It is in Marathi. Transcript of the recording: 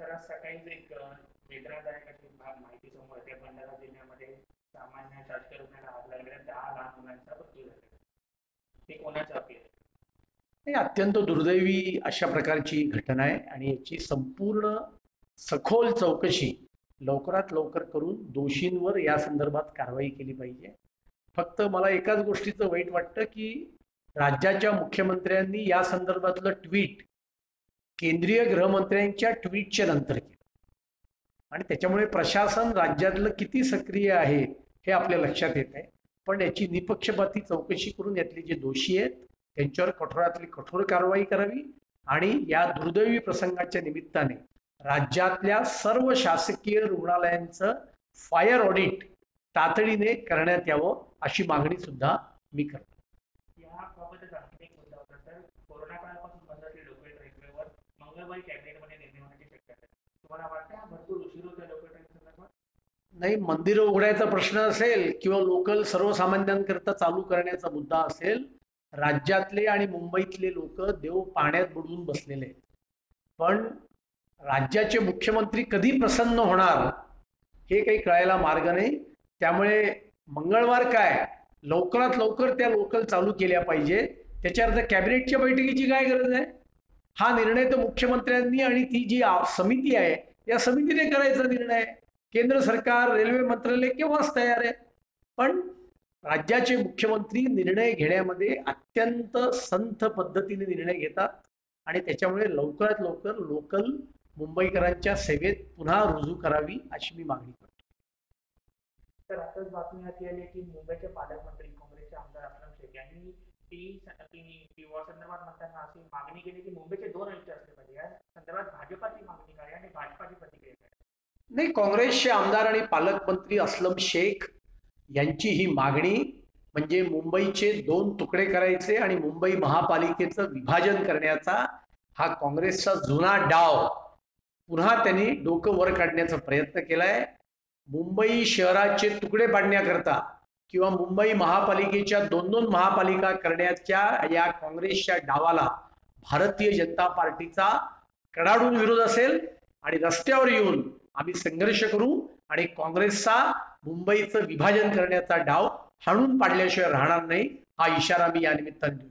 तर आज सकाळीच एक वेदनादायक अशी माहिती समोर येते भंडारा जिल्ह्यामध्ये सामान्य शासकीय रुग्णालयाला आग लागल्या दहा लहान मुलांचा मृत्यू झाला. ते कोणाचं अपील हे अत्यंत दुर्दैवी अशा प्रकारची घटना आहे आणि याची संपूर्ण सखोल चौकशी लवकरात लवकर करून दोषींवर या संदर्भात कारवाई केली पाहिजे. फक्त मला एकाच गोष्टीचं वाईट वाटतं की राज्याच्या मुख्यमंत्र्यांनी या संदर्भातलं ट्विट केंद्रीय गृहमंत्र्यांच्या ट्विटच्या नंतर केलं. आणि त्याच्यामुळे प्रशासन राज्यातलं किती सक्रिय आहे हे आपल्या लक्षात येत आहे. पण याची निपक्षपाती चौकशी करून यातले जे दोषी आहेत त्यांच्यावर कठोरातली कठोर कारवाई करावी आणि या दुर्दैवी प्रसंगाच्या निमित्ताने राज्यातल्या सर्व शासकीय रुग्णालयांचं फायर ऑडिट तातडीने करण्यात यावं अशी मागणी सुद्धा मी करतो याबाबतच आणखी एक मुद्दा होता तर कोरोना काळापासून बंद असलेले लोकल रेल्वेवर कॅबिनेटमध्ये शक्यता तुम्हाला वाटतं भरपूर उशीर संदर्भात? नाही मंदिरं उघडायचा प्रश्न असेल किंवा लोकल सर्वसामान्यांकरता चालू करण्याचा मुद्दा असेल राज्यातले आणि मुंबईतले लोक देव पाण्यात बुडवून बसलेले आहेत. पण राज्याचे मुख्यमंत्री कधी प्रसन्न होणार हे काही कळायला मार्ग नाही. त्यामुळे मंगळवार काय? लवकरात लवकर त्या लोकल चालू केल्या पाहिजे. त्याच्यार्थ कॅबिनेटच्या बैठकीची काय गरज आहे? हा निर्णय तर मुख्यमंत्र्यांनी आणि ती जी समिती आहे या समितीने करायचा निर्णय केंद्र सरकार रेल्वे मंत्रालय केव्हाच तयार आहे? पण राज्याचे मुख्यमंत्री निर्णय घेण्यामध्ये अत्यंत संथ पद्धतीने निर्णय घेतात आणि त्याच्यामुळे लवकरात लवकर लोकल मुंबईकरांच्या सेवेत पुन्हा रुजू करावी अशी मी मागणी करतो. तर आताच बातमी हाती आली की मुंबईचे पालकमंत्री काँग्रेसचे आमदार अकरम शेख यांनी ती ती ती संदर्भात म्हणताना अशी मागणी केली की मुंबईचे दोन आयुक्त असले पाहिजे या संदर्भात भाजपाची मागणी काय आणि भाजपाची प्रतिक्रिया काय नाही काँग्रेसचे आमदार आणि पालकमंत्री असलम शेख यांची ही मागणी म्हणजे मुंबईचे दोन तुकडे करायचे आणि मुंबई महापालिकेचं विभाजन करण्याचा हा काँग्रेसचा जुना डाव. पुन्हा त्यांनी डोकं वर काढण्याचा प्रयत्न केलाय. मुंबई शहराचे तुकडे पाडण्याकरता किंवा मुंबई महापालिकेच्या दोन दोन महापालिका करण्याच्या या काँग्रेसच्या डावाला भारतीय जनता पार्टीचा कडाडून विरोध असेल आणि रस्त्यावर येऊन आम्ही संघर्ष करू आणि काँग्रेसचा मुंबईचं विभाजन करण्याचा डाव हाणून पाडल्याशिवाय राहणार नाही हा इशारा मी या निमित्ताने देऊ